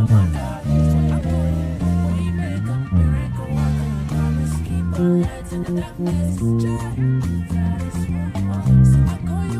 So I call you.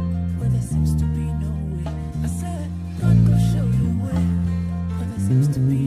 seems to be